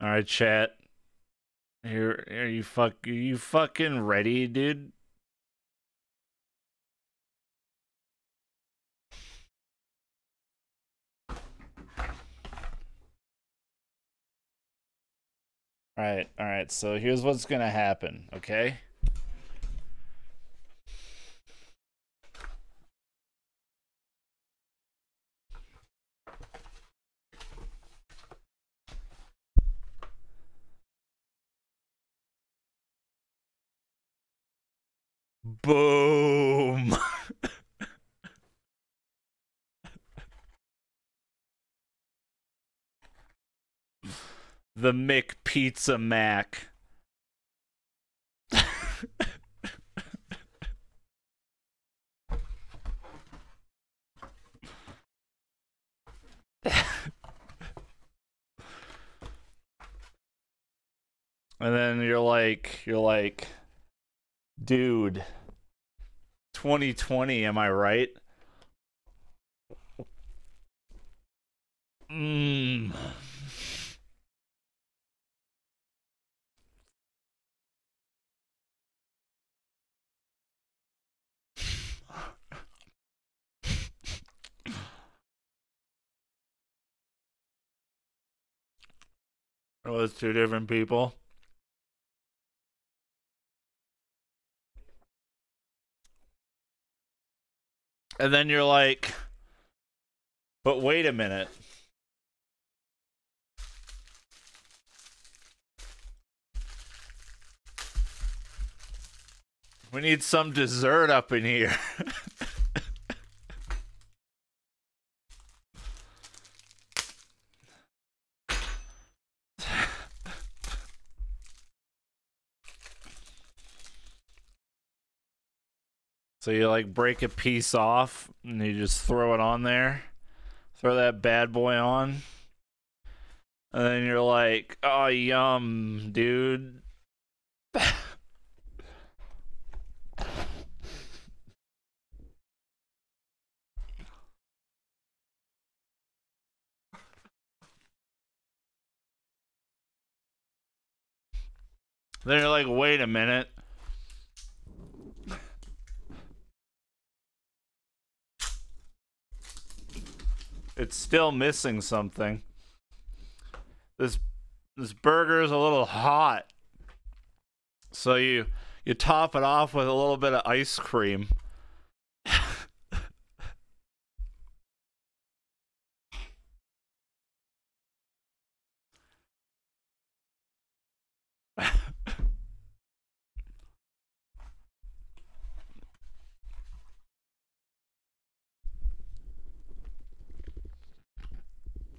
All right, chat. Here, are you fuck? Are you fucking ready, dude? All right, all right. So here's what's gonna happen. Okay. Boom. the Mick Pizza Mac. and then you're like, you're like, dude, 2020, am I right? Mmm. It was two different people. And then you're like, but wait a minute. We need some dessert up in here. So you like break a piece off and you just throw it on there. Throw that bad boy on. And then you're like, oh, yum, dude. then you're like, wait a minute. It's still missing something. This this burger is a little hot. So you you top it off with a little bit of ice cream.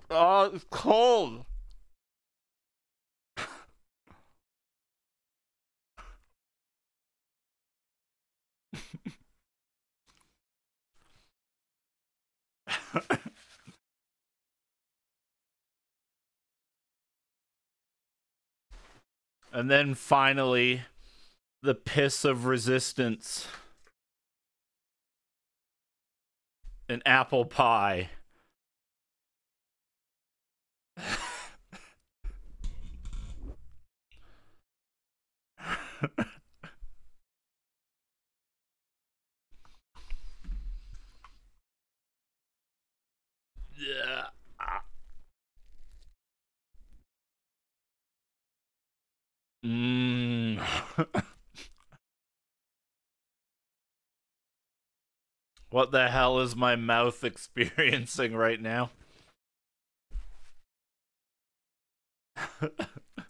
Oh, it's cold. and then finally, the piss of resistance. An apple pie. Mm. what the hell is my mouth experiencing right now?